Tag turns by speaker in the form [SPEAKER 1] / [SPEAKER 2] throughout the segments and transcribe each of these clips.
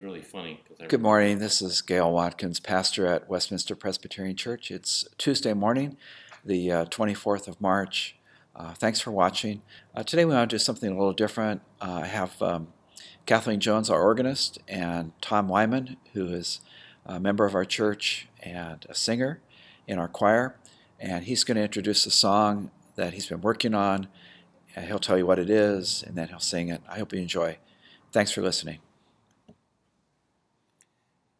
[SPEAKER 1] really funny.
[SPEAKER 2] Good morning. This is Gail Watkins, pastor at Westminster Presbyterian Church. It's Tuesday morning, the uh, 24th of March. Uh, thanks for watching. Uh, today we want to do something a little different. Uh, I have um, Kathleen Jones, our organist, and Tom Whyman, who is a member of our church and a singer in our choir. And he's going to introduce a song that he's been working on. He'll tell you what it is, and then he'll sing it. I hope you enjoy. Thanks for listening.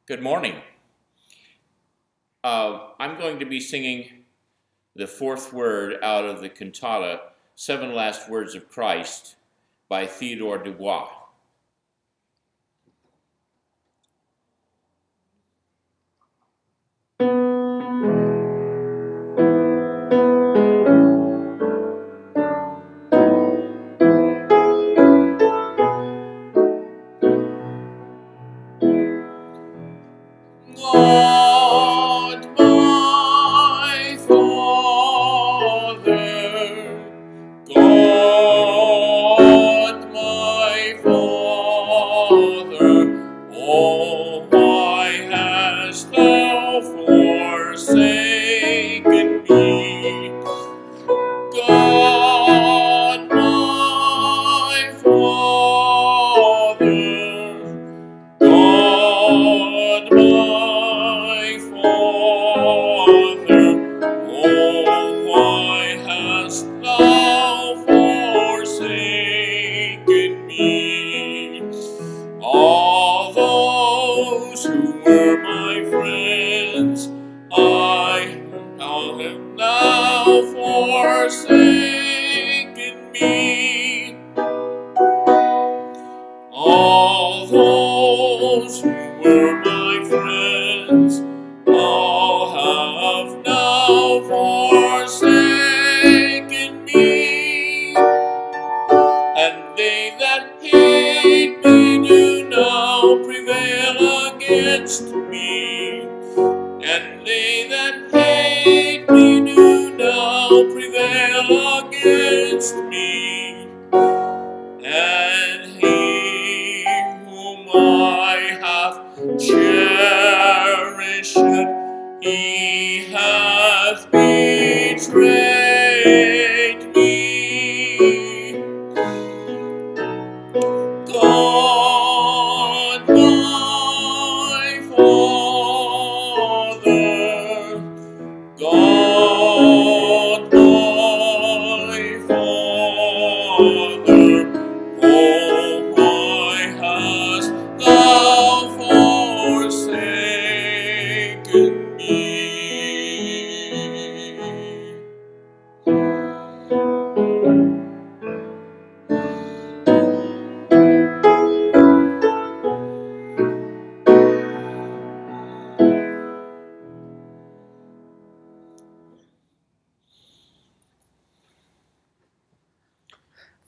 [SPEAKER 1] Good morning. Uh, I'm going to be singing the fourth word out of the cantata, Seven Last Words of Christ, by Theodore Dubois. Forsaken me. All those who were my friends, all have now forsaken me. And they that hate me do now prevail against me. Against me. And he whom I have cherished, he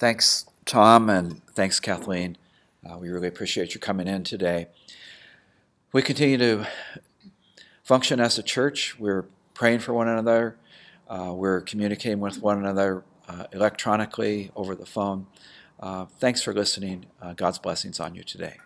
[SPEAKER 2] Thanks, Tom, and thanks, Kathleen. Uh, we really appreciate you coming in today. We continue to function as a church. We're praying for one another. Uh, we're communicating with one another uh, electronically over the phone. Uh, thanks for listening. Uh, God's blessings on you today.